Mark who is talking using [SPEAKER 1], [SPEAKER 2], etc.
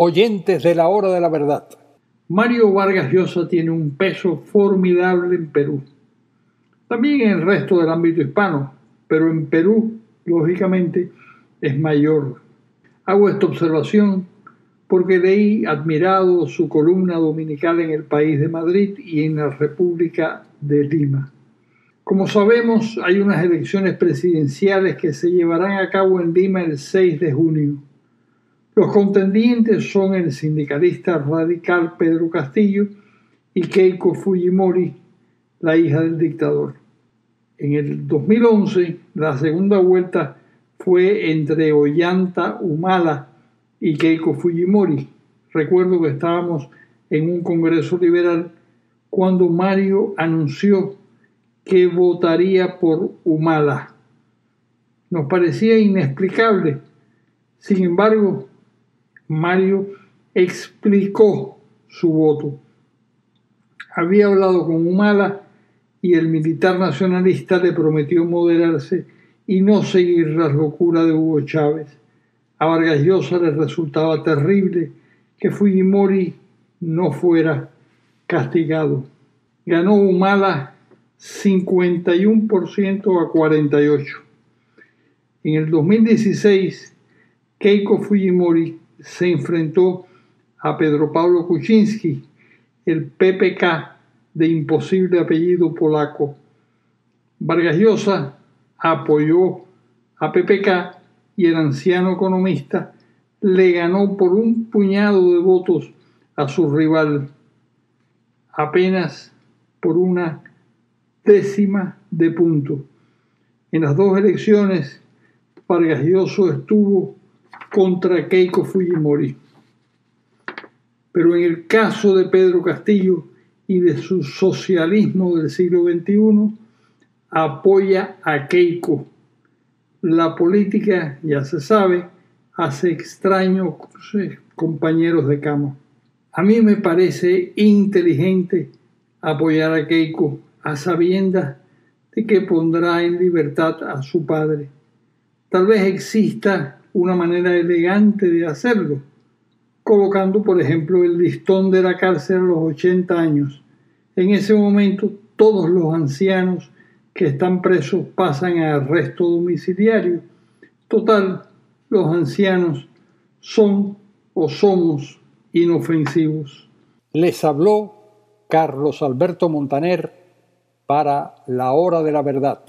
[SPEAKER 1] oyentes de la hora de la verdad.
[SPEAKER 2] Mario Vargas Llosa tiene un peso formidable en Perú. También en el resto del ámbito hispano, pero en Perú, lógicamente, es mayor. Hago esta observación porque leí admirado su columna dominical en el país de Madrid y en la República de Lima. Como sabemos, hay unas elecciones presidenciales que se llevarán a cabo en Lima el 6 de junio. Los contendientes son el sindicalista radical Pedro Castillo y Keiko Fujimori, la hija del dictador. En el 2011, la segunda vuelta fue entre Ollanta Humala y Keiko Fujimori. Recuerdo que estábamos en un congreso liberal cuando Mario anunció que votaría por Humala. Nos parecía inexplicable. Sin embargo, Mario explicó su voto. Había hablado con Humala y el militar nacionalista le prometió moderarse y no seguir las locuras de Hugo Chávez. A Vargas Llosa le resultaba terrible que Fujimori no fuera castigado. Ganó Humala 51% a 48%. En el 2016, Keiko Fujimori se enfrentó a Pedro Pablo Kuczynski, el PPK de imposible apellido polaco. Vargas Llosa apoyó a PPK y el anciano economista le ganó por un puñado de votos a su rival, apenas por una décima de punto. En las dos elecciones, Vargas Llosa estuvo contra Keiko Fujimori. Pero en el caso de Pedro Castillo y de su socialismo del siglo XXI, apoya a Keiko. La política, ya se sabe, hace extraños compañeros de cama. A mí me parece inteligente apoyar a Keiko a sabiendas de que pondrá en libertad a su padre. Tal vez exista una manera elegante de hacerlo, colocando, por ejemplo, el listón de la cárcel a los 80 años. En ese momento, todos los ancianos que están presos pasan a arresto domiciliario. Total, los ancianos son o somos inofensivos.
[SPEAKER 1] Les habló Carlos Alberto Montaner para la hora de la verdad.